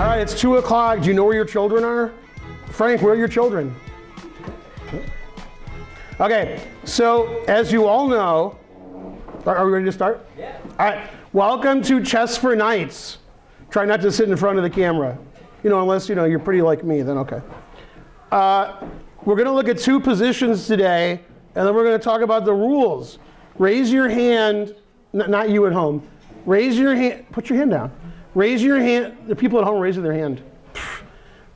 All right, it's 2 o'clock. Do you know where your children are? Frank, where are your children? Okay, so as you all know, are, are we ready to start? Yeah. All right, welcome to Chess for Knights. Try not to sit in front of the camera. You know, unless, you know, you're pretty like me, then okay. Uh, we're going to look at two positions today, and then we're going to talk about the rules. Raise your hand, not you at home. Raise your hand, put your hand down. Raise your hand, the people at home raising their hand.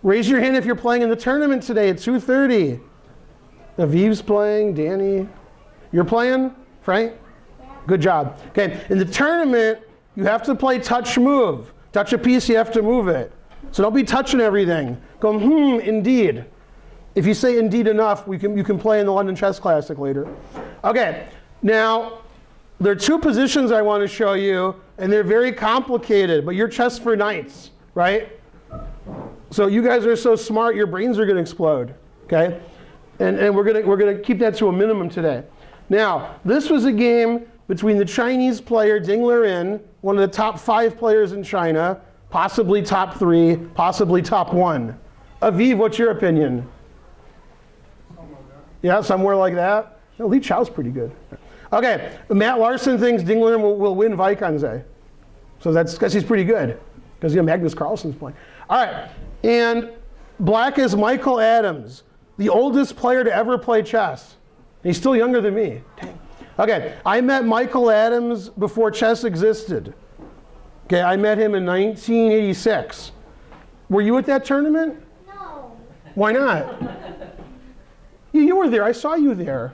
Raise your hand if you're playing in the tournament today at 2.30. Aviv's playing, Danny. You're playing, Frank? Good job. Okay, in the tournament, you have to play touch move. Touch a piece, you have to move it. So don't be touching everything. Go, hmm, indeed. If you say indeed enough, we can, you can play in the London Chess Classic later. Okay, now there are two positions I want to show you, and they're very complicated, but you're chess for knights, right? So you guys are so smart, your brains are going to explode, okay? And, and we're going to we're gonna keep that to a minimum today. Now, this was a game between the Chinese player Ding Liren, one of the top five players in China, possibly top three, possibly top one. Aviv, what's your opinion? Yeah, somewhere like that. No, Li Chao's pretty good. Okay, Matt Larson thinks Dingler will, will win Wijk aan Zee. So that's because he's pretty good. Because you know, Magnus Carlsen's playing. All right, and black is Michael Adams, the oldest player to ever play chess. He's still younger than me. Dang. Okay, I met Michael Adams before chess existed. Okay, I met him in 1986. Were you at that tournament? No. Why not? You, you were there. I saw you there.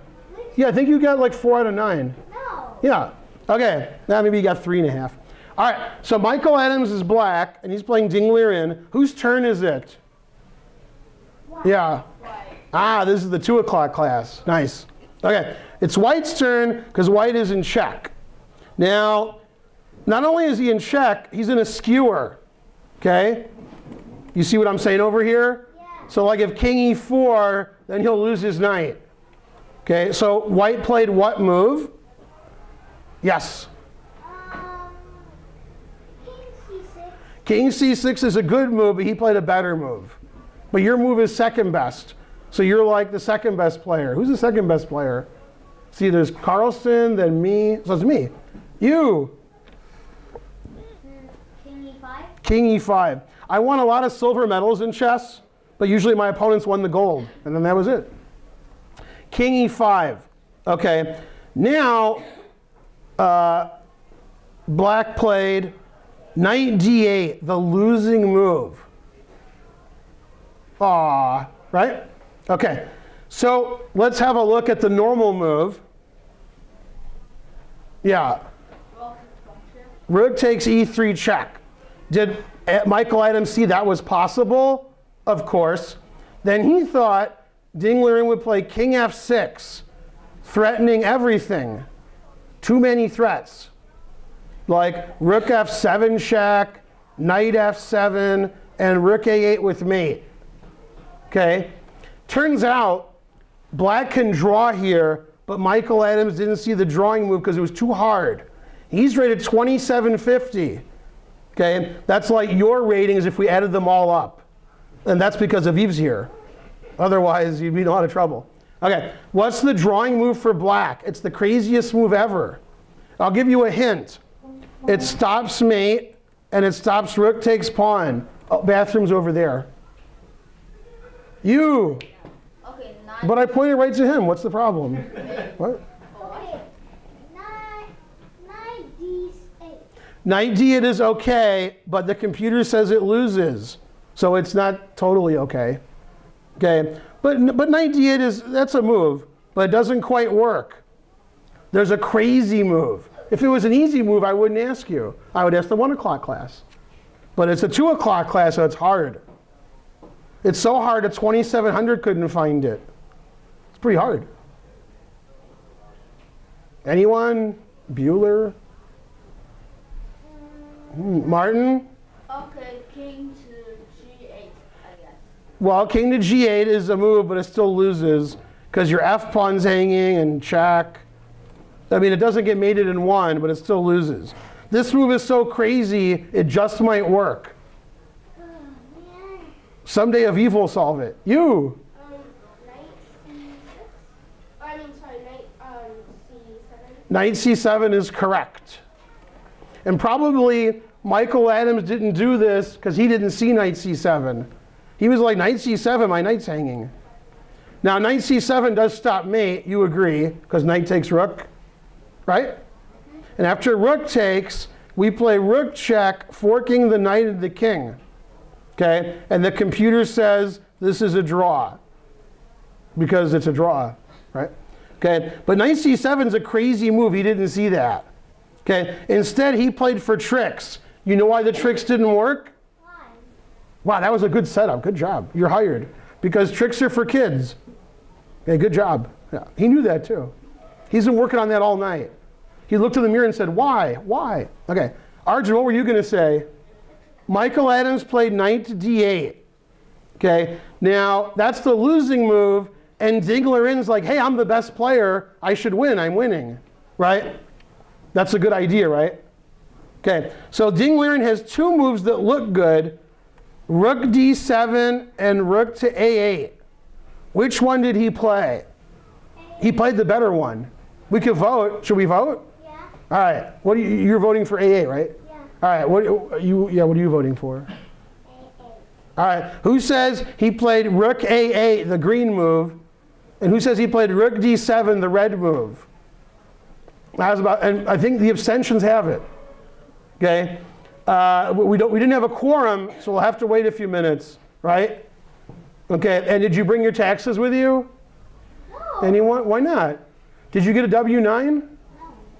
Yeah, I think you got like four out of nine. No. Yeah. Okay. Now maybe you got three and a half. All right. So Michael Adams is black, and he's playing Ding Liren. Whose turn is it? White. Yeah. White. Ah, this is the two o'clock class. Nice. Okay. It's White's turn because White is in check. Now, not only is he in check, he's in a skewer. Okay. You see what I'm saying over here? Yeah. So like if king e4, then he'll lose his knight. Okay, so white played what move? Yes. Um, King C6. King c6 is a good move, but he played a better move. But your move is second best. So you're like the second best player. Who's the second best player? See, there's Carlsen, then me. So it's me. You, King E5. King e5. I won a lot of silver medals in chess, but usually my opponents won the gold. And then that was it. King e5. Okay, now uh, black played knight d8, the losing move. Ah, right? Okay, so let's have a look at the normal move. Yeah, rook takes e3 check. Did uh, Michael Adams see that was possible? Of course. Then he thought Ding Liren would play king f6, threatening everything. Too many threats. Like rook f7 check, knight f7, and rook a8 with mate. Okay? Turns out black can draw here, but Michael Adams didn't see the drawing move because it was too hard. He's rated 2750. Okay? That's like your ratings if we added them all up. And that's because Aviv's here. Otherwise, you'd be in a lot of trouble. Okay, what's the drawing move for black? It's the craziest move ever. I'll give you a hint. It stops mate, and it stops rook takes pawn. Oh, bathroom's over there. You. But I pointed right to him. What's the problem? What? Okay. Nine. Nine D8. Knight d8 is okay, but the computer says it loses. So it's not totally okay. Okay, but, but knight d8 is, that's a move, but it doesn't quite work. There's a crazy move. If it was an easy move, I wouldn't ask you. I would ask the one o'clock class. But it's a two o'clock class, so it's hard. It's so hard that 2700 couldn't find it. It's pretty hard. Anyone? Bueller? Hmm, Martin? Okay, king to G8, I guess. Well, king to g8 is a move, but it still loses because your f pawn's hanging and check. I mean, it doesn't get mated in one, but it still loses. This move is so crazy, it just might work. Someday Aviv will solve it. You. Um, knight C6? I mean, sorry, knight um, C7. Knight c7 is correct. And probably Michael Adams didn't do this because he didn't see knight c7. He was like, knight c7, my knight's hanging. Now, knight c7 does stop mate, you agree, because knight takes rook, right? And after rook takes, we play rook check, forking the knight and the king. Okay? And the computer says this is a draw because it's a draw, right? Okay, but knight c7 is a crazy move. He didn't see that. Okay, instead he played for tricks. You know why the tricks didn't work? Wow, that was a good setup. Good job. You're hired because tricks are for kids. Okay, good job. Yeah, he knew that too. He's been working on that all night. He looked in the mirror and said, "Why? Why?" Okay, Arjun, what were you going to say? Michael Adams played knight to d8. Okay, now that's the losing move, and Ding Liren's like, hey, I'm the best player. I should win. I'm winning, right? That's a good idea, right? Okay, so Ding Liren has two moves that look good, rook d7 and rook to a8. Which one did he play? He played the better one. We could vote. Should we vote? Yeah. All right. What are you, you're voting for a8, right? Yeah. All right. What you? Yeah. What are you voting for? A8. All right. Who says he played rook a8, the green move, and who says he played rook d7, the red move? That was about, and I think the abstentions have it. Okay. Uh, we don't. We didn't have a quorum, so we'll have to wait a few minutes, right? Okay. And did you bring your taxes with you? No. Anyone? Why not? Did you get a W9? No.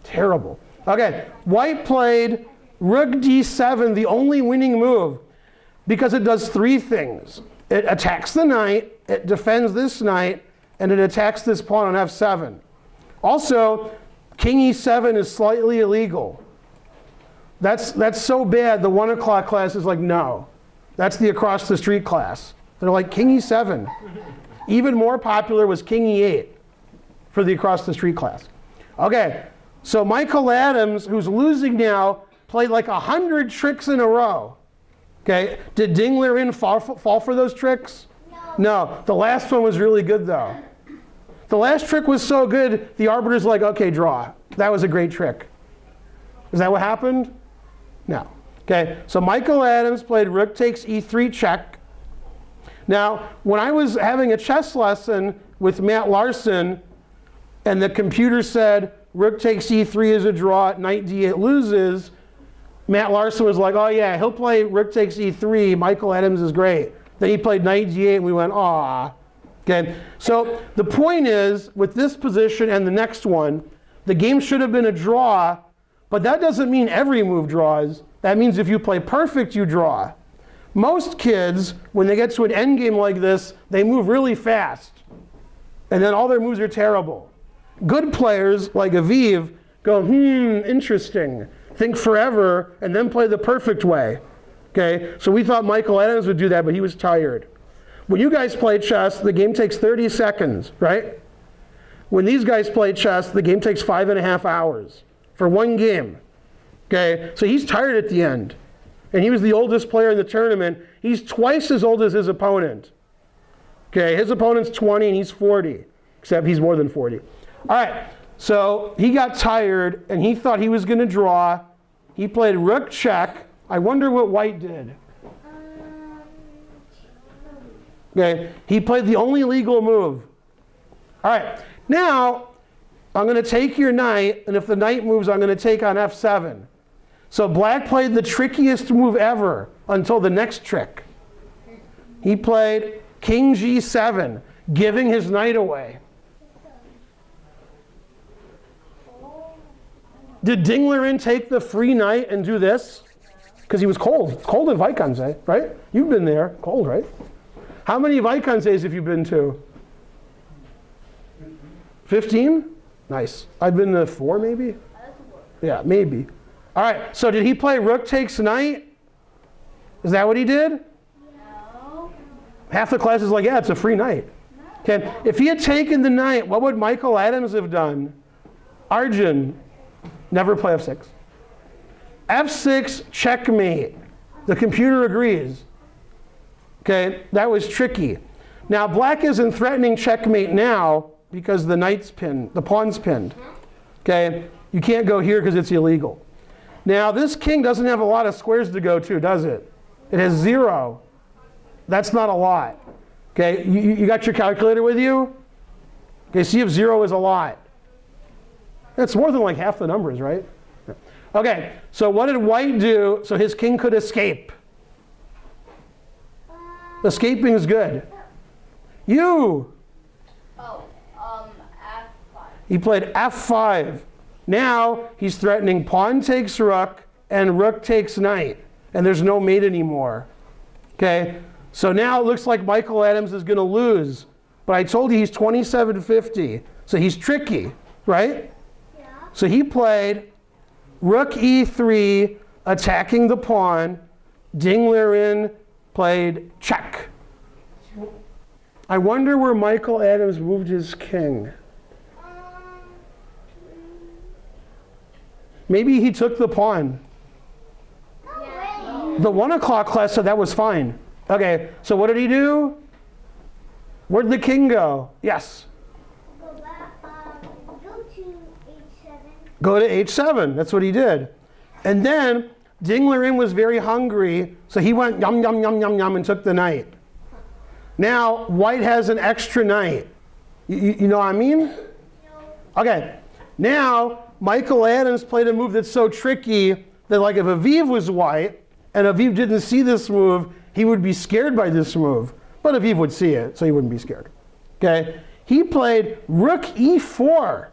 Terrible. Okay, white played rook d7, the only winning move, because it does three things. It attacks the knight, it defends this knight, and it attacks this pawn on f7. Also, king e7 is slightly illegal. That's, that's so bad, the one o'clock class is like, no. That's the across the street class. They're like, king e7. Even more popular was king e8 for the across the street class. Okay, so Michael Adams, who's losing now, played like 100 tricks in a row. Okay, did Ding Liren fall, fall for those tricks? No. No, the last one was really good though. The last trick was so good, the arbiter's like, okay, draw. That was a great trick. Is that what happened? No. Okay, so Michael Adams played rook takes e3 check. Now, when I was having a chess lesson with Matt Larson, and the computer said rook takes e3 is a draw, knight d8 loses, Matt Larson was like, oh yeah, he'll play rook takes e3, Michael Adams is great. Then he played knight d8 and we went, aw. Okay, so the point is, with this position and the next one, the game should have been a draw, but that doesn't mean every move draws. That means if you play perfect, you draw. Most kids, when they get to an endgame like this, they move really fast. And then all their moves are terrible. Good players, like Aviv, go, hmm, interesting. Think forever, and then play the perfect way. Okay, so we thought Michael Adams would do that, but he was tired. When you guys play chess, the game takes 30 seconds, right? When these guys play chess, the game takes five and a half hours for one game. Okay, so he's tired at the end. And he was the oldest player in the tournament. He's twice as old as his opponent. Okay, his opponent's 20 and he's 40, except he's more than 40. All right, so he got tired and he thought he was going to draw. He played rook check. I wonder what white did. Okay, he played the only legal move. All right, now I'm going to take your knight, and if the knight moves, I'm going to take on f7. So black played the trickiest move ever until the next trick. He played king g7, giving his knight away. Did Ding Liren take the free knight and do this? Because he was cold. It's cold at Wijk aan Zee, eh? right? You've been there. Cold, right? How many Wijk aan Zees have you been to? 15? Nice. I've been to four, maybe? Yeah, maybe. All right, so did he play rook takes knight? Is that what he did? no. Half the class is like, yeah, it's a free knight. Okay, if he had taken the knight, what would Michael Adams have done? Arjun, never play f6. f6, checkmate. The computer agrees. Okay, that was tricky. Now black isn't threatening checkmate now because the knight's pinned, the pawn's pinned. Okay, you can't go here because it's illegal. Now this king doesn't have a lot of squares to go to, does it? It has zero. That's not a lot. Okay, you, you got your calculator with you? Okay, see if zero is a lot. That's more than like half the numbers, right? Okay, so what did white do so his king could escape? Escaping is good. You, F5. He played f5. Now he's threatening pawn takes rook and rook takes knight. And there's no mate anymore. Okay, so now it looks like Michael Adams is going to lose. But I told you he's 2750. So he's tricky, right? Yeah. So he played rook e3, attacking the pawn. Ding Liren played check. I wonder where Michael Adams moved his king. Maybe he took the pawn. no. The one o'clock class said that was fine. Okay, so what did he do? Where'd the king go? Yes. Go back, um, go to H7. Go to h7. That's what he did. And then Ding Liren was very hungry, so he went yum, yum, yum, yum, yum, and took the knight. Now, white has an extra knight. You, you- you know what I mean? No. Okay. Now, Michael Adams played a move that's so tricky that, like, if Aviv was white and Aviv didn't see this move, he would be scared by this move. But Aviv would see it, so he wouldn't be scared. Okay? He played rook e4. Are?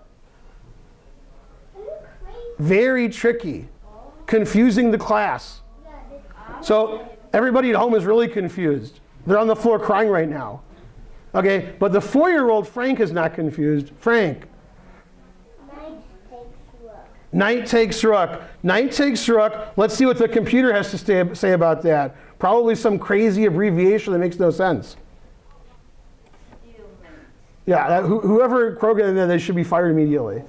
Very tricky. Confusing the class. So everybody at home is really confused. They're on the floor crying right now. Okay, but the four-year-old Frank is not confused. Frank. Knight takes rook. Knight takes rook. Let's see what the computer has to say, say about that. Probably some crazy abbreviation that makes no sense. Yeah, that, who, whoever programmed that, they should be fired immediately.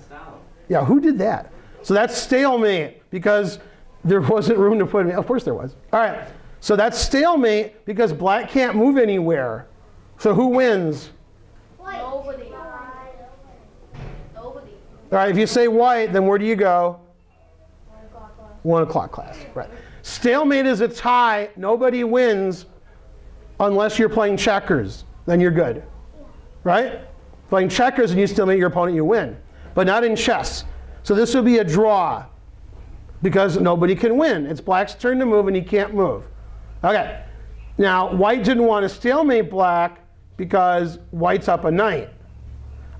Yeah, who did that? So that's stalemate because there wasn't room to put him. Of course there was. All right. So that's stalemate because black can't move anywhere. So who wins? White. All right. If you say white, then where do you go? One o'clock class. One o'clock class. Right. Stalemate is a tie. Nobody wins unless you're playing checkers. Then you're good. Right? Playing checkers and you stalemate your opponent, you win. But not in chess. So this would be a draw because nobody can win. It's black's turn to move and he can't move. Okay. Now, white didn't want to stalemate black because white's up a knight.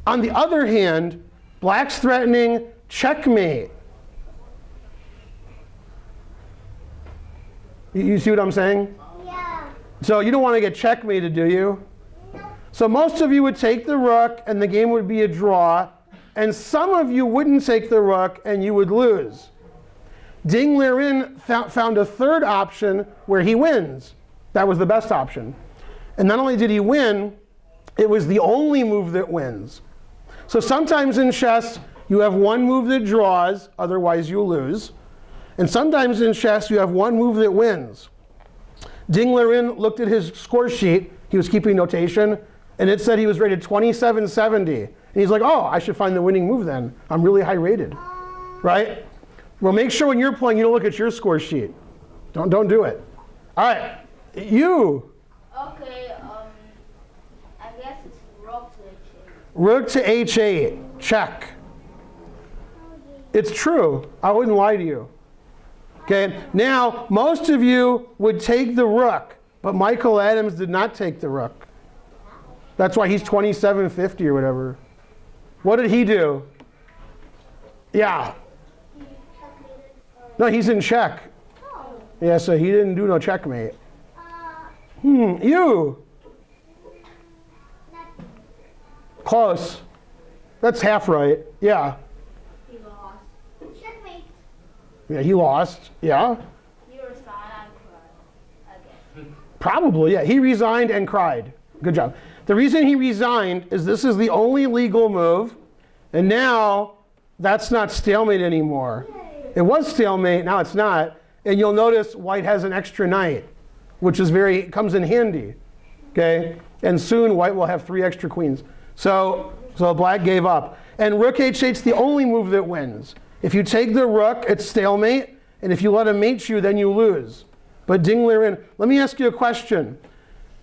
On the other hand, black's threatening checkmate. You- You see what I'm saying? Yeah. So you don't want to get checkmated, do you? No. So most of you would take the rook and the game would be a draw, and some of you wouldn't take the rook and you would lose. Ding Liren fou- found a third option where he wins. That was the best option. And not only did he win, it was the only move that wins. So sometimes in chess, you have one move that draws, otherwise you lose. And sometimes in chess, you have one move that wins. Ding looked at his score sheet. He was keeping notation, and it said he was rated 2770. And he's like, oh, I should find the winning move then. I'm really high rated, right? Well, make sure when you're playing, you don't look at your score sheet. Don't, don't do it. All right, you, Okay, um, I guess it's rock glitching. Rook to h8, check. It's true. I wouldn't lie to you. Okay, now most of you would take the rook, but Michael Adams did not take the rook. That's why he's 2750 or whatever. What did he do? Yeah. No, he's in check. Yeah, so he didn't do no checkmate. Hmm, you. Close. That's half right. Yeah. He lost. checkmate. Yeah, he lost. Yeah. He resigned and cried. Probably, yeah. He resigned and cried. Good job. The reason he resigned is this is the only legal move, and now that's not stalemate anymore. It was stalemate, now it's not. And you'll notice white has an extra knight. which is very comes in handy. Okay, and soon white will have three extra queens. So so black gave up, and rook h8's the only move that wins. If you take the rook, it's stalemate, and if you let him mate you, then you lose. But Ding Liren, let me ask you a question.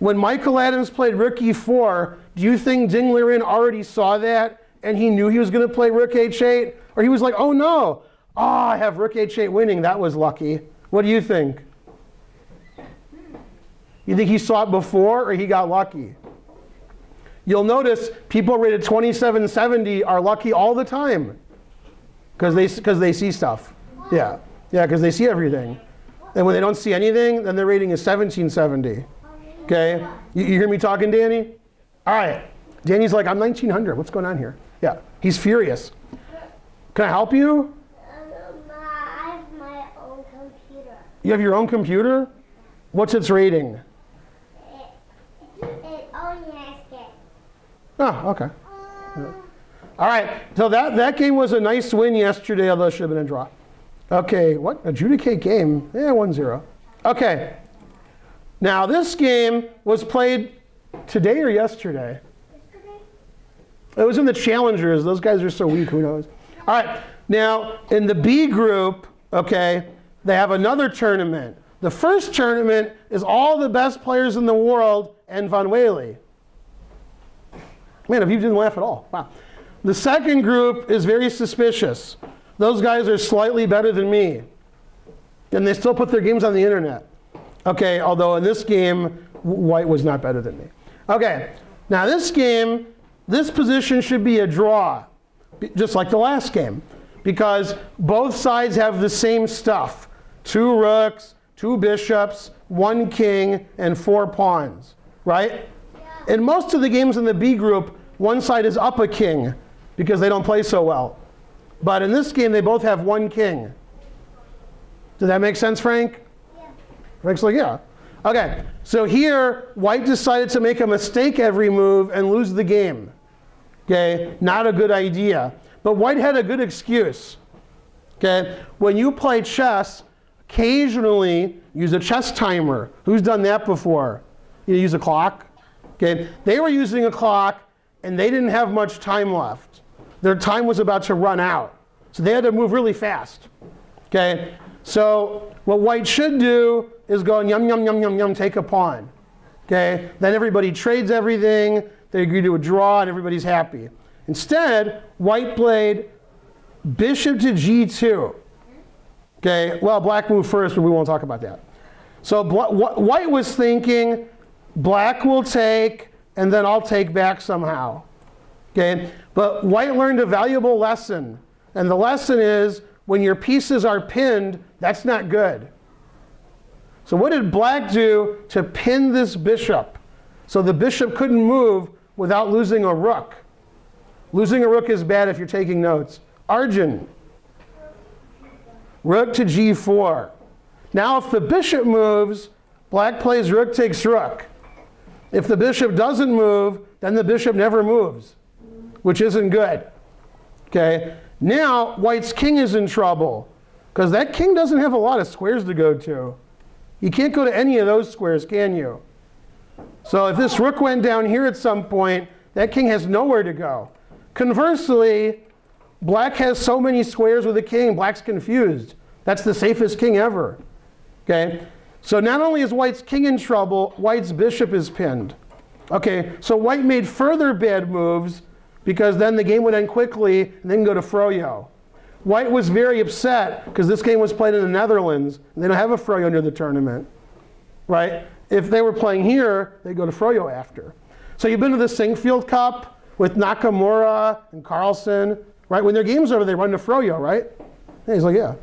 When Michael Adams played rook e4, do you think Ding Liren already saw that and he knew he was going to play rook h8? Or he was like, oh no, oh, I have rook h8 winning. That was lucky. What do you think? You think he saw it before or he got lucky? You'll notice people rated 2770 are lucky all the time because they, cause they see stuff. Yeah, yeah, because they see everything. And when they don't see anything, then their rating is 1770. Okay? You, you hear me talking, Danny? All right. Danny's like, I'm 1900. What's going on here? Yeah, he's furious. Can I help you? Um, I have my own computer. You have your own computer? What's its rating? It, it only has it. Oh, okay. All right. So that, that game was a nice win yesterday, although it should have been a draw. Okay, what? Adjudicate game? Yeah, 1 0. Okay. Now, this game was played today or yesterday? yesterday? It was in the challengers. Those guys are so weak, who knows? All right. Now, in the B group, okay, they have another tournament. The first tournament is all the best players in the world and Van Wely. Man, if you didn't laugh at all. Wow. The second group is very suspicious. Those guys are slightly better than me. And they still put their games on the internet. Okay, although in this game, white was not better than me. Okay, now this game, this position should be a draw, just like the last game, because both sides have the same stuff. Two rooks, two bishops, one king, and four pawns, right? In most of the games in the B group, one side is up a king because they don't play so well. But in this game, they both have one king. Does that make sense, Frank? Yeah. Frank's like, yeah. Okay, so here, white decided to make a mistake every move and lose the game. Okay, not a good idea. But white had a good excuse. Okay, when you play chess, occasionally use a chess timer. Who's done that before? You use a clock? Okay, they were using a clock and they didn't have much time left. Their time was about to run out. So they had to move really fast. Okay, so what white should do is go yum, yum, yum, yum, yum, take a pawn. Okay, then everybody trades everything, they agree to a draw, and everybody's happy. Instead, white played bishop to g2. Okay, well, black moved first, but we won't talk about that. So white was thinking, black will take, and then I'll take back somehow. Okay, but white learned a valuable lesson. And the lesson is, when your pieces are pinned, that's not good. So what did black do to pin this bishop? So the bishop couldn't move without losing a rook. Losing a rook is bad if you're taking notes. Arjun. Rook to g4. Now if the bishop moves, black plays rook takes rook. If the bishop doesn't move, then the bishop never moves, which isn't good. Okay? Now white's king is in trouble because that king doesn't have a lot of squares to go to. You can't go to any of those squares, can you? So if this rook went down here at some point, that king has nowhere to go. Conversely, black has so many squares with a king, black's confused. That's the safest king ever. Okay? So not only is white's king in trouble, white's bishop is pinned. Okay, so white made further bad moves because then the game would end quickly and then go to Froyo. White was very upset because this game was played in the Netherlands and they don't have a Froyo near the tournament, right? If they were playing here, they go to Froyo after. So you've been to the Sinquefield Cup with Nakamura and Carlsen, right? When their game's over, they run to Froyo, right? And he's like, yeah.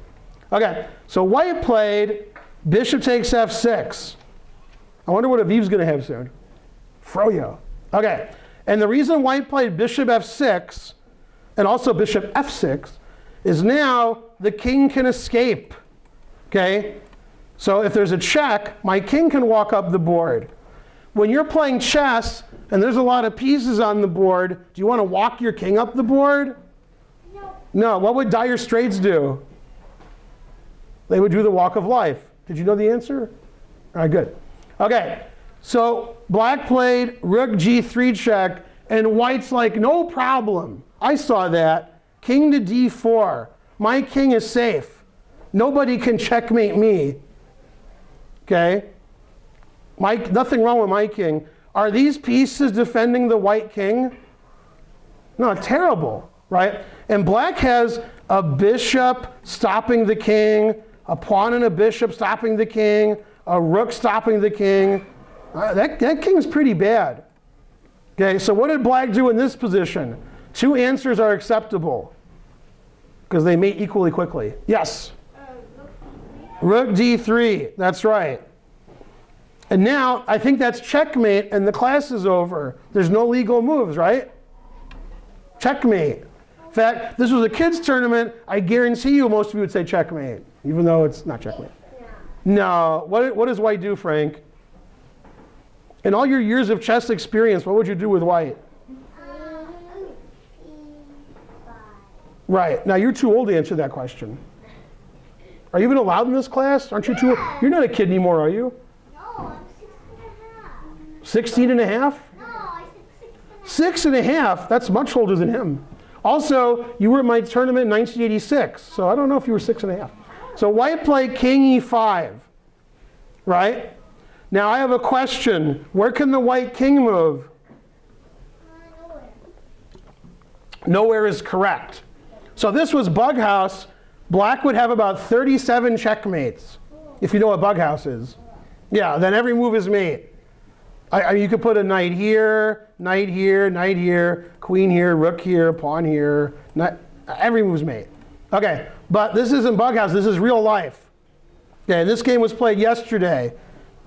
Okay, so white played bishop takes f6. I wonder what Aviv's going to have soon. Froyo. Okay, and the reason white played bishop f6 and also bishop f6 is now the king can escape. Okay? So if there's a check, my king can walk up the board. When you're playing chess and there's a lot of pieces on the board, do you want to walk your king up the board? No. No. What would Dire Straits do? They would do the walk of life. Did you know the answer? All right, good. Okay, so black played rook g3 check, and white's like, no problem. I saw that. King to d4. My king is safe. Nobody can checkmate me. Okay? My, nothing wrong with my king. Are these pieces defending the white king? No, terrible, right? And black has a bishop stopping the king, a pawn and a bishop stopping the king, a rook stopping the king. Uh, that, that king's pretty bad. Okay, so what did black do in this position? Two answers are acceptable because they mate equally quickly. Yes? Uh, rook Rook d3, that's right. And now I think that's checkmate and the class is over. There's no legal moves, right? Checkmate. In fact, this was a kids tournament. I guarantee you most of you would say checkmate, even though it's not checkmate. No. What, what does white do, Frank? In all your years of chess experience, what would you do with white? Right. Now, you're too old to answer that question. Are you even allowed in this class? Aren't you too You're not a kid anymore, are you? No, I'm six and a half. 16 and a half? No, six and a half. Six and a half? That's much older than him. Also, you were at my tournament in 1986, so I don't know if you were six and a half. So white played king e5, right? Now I have a question. Where can the white king move? Nowhere. Is correct. So this was bug house. Black would have about 37 checkmates, if you know what bug house is. Yeah, then every move is made. I, I, you could put a knight here, knight here, knight here, queen here, rook here, pawn here. Knight, every move's mate. Okay, but this isn't bug house. This is real life. Okay, this game was played yesterday,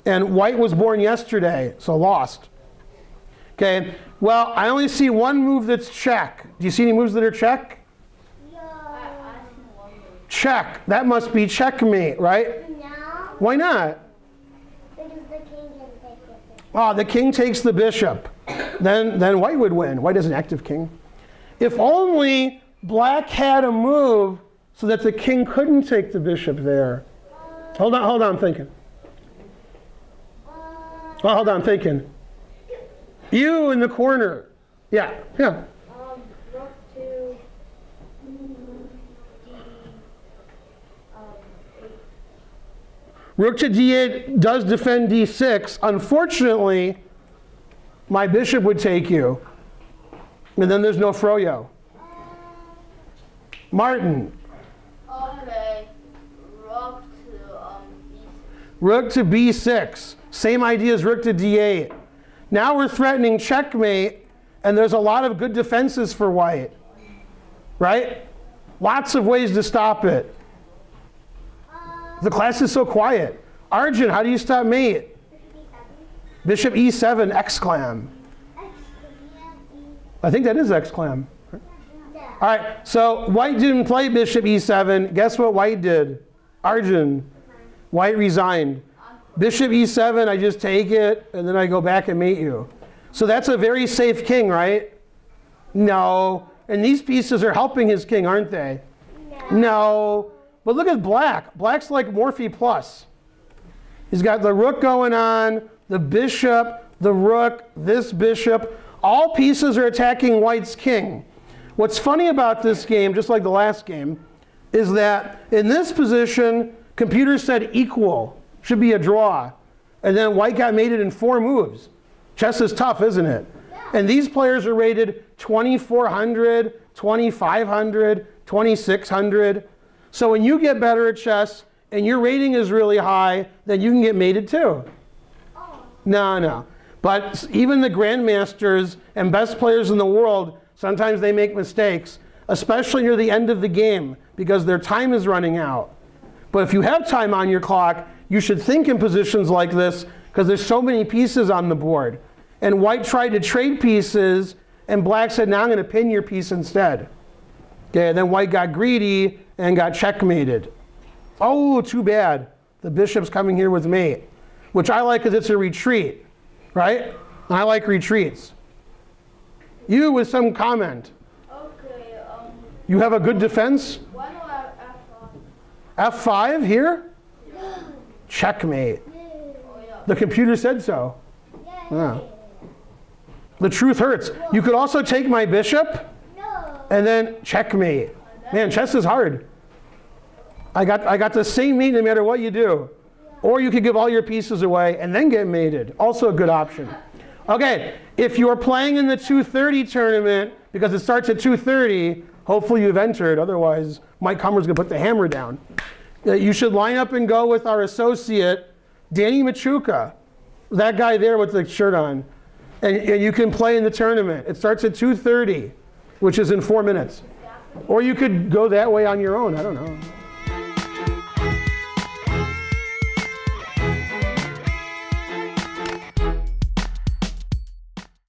and white was born yesterday, so lost. Okay, well, I only see one move that's check. Do you see any moves that are check? Check. That must be checkmate, right? No, Why not? because the king take. Oh, the king takes the bishop. Then, then white would win. White is an active king. If only black had a move so that the king couldn't take the bishop there. Hold on, hold on, I'm thinking. Uh, Oh, hold on, I'm thinking. You in the corner. Yeah, yeah. rook um. Rook to d8 does defend d6. Unfortunately, my bishop would take you. And then there's no froyo. Martin, Okay, rook to um, b. rook to b6. Same idea as rook to d8. Now we're threatening checkmate, and there's a lot of good defenses for white. Right? Lots of ways to stop it. The class is so quiet. Arjun, how do you stop mate? Bishop e7, exclam. I think that is exclam. All right, so white didn't play bishop e7. Guess what white did? Arjun. White resigned. Bishop e7, I just take it, and then I go back and mate you. So that's a very safe king, right? No. And these pieces are helping his king, aren't they? No. no. But look at black. Black's like Morphy plus. He's got the rook going on, the bishop, the rook, this bishop. All pieces are attacking white's king. What's funny about this game, just like the last game, is that in this position, computer said equal, should be a draw. And then white got mated in four moves. Chess is tough, isn't it? And these players are rated 2400, 2500, 2600. So when you get better at chess and your rating is really high, then you can get mated too. Oh. No, no. But even the grandmasters and best players in the world, sometimes they make mistakes, especially near the end of the game because their time is running out. But if you have time on your clock, you should think in positions like this because there's so many pieces on the board. And white tried to trade pieces, and black said, now I'm going to pin your piece instead. Okay, and then white got greedy and got checkmated. Oh, too bad. The bishop's coming here with mate, which I like because it's a retreat, right? I like retreats. You with some comment. Okay, um, You have a good defense? why do I F5? F5 here? Checkmate. Oh, yeah. The computer said so. Yeah. Yeah. The truth hurts. You could also take my bishop No. and then checkmate. Man, chess is hard. I got, I got the same mate no matter what you do. Or you could give all your pieces away and then get mated. Also a good option. Okay, if you're playing in the 230 tournament, because it starts at 230, hopefully you've entered, otherwise Mike Kummer's gonna put the hammer down. Uh, You should line up and go with our associate, Danny Machuca. That guy there with the shirt on. And, and you can play in the tournament. It starts at 230, which is in four minutes. Or you could go that way on your own, I don't know.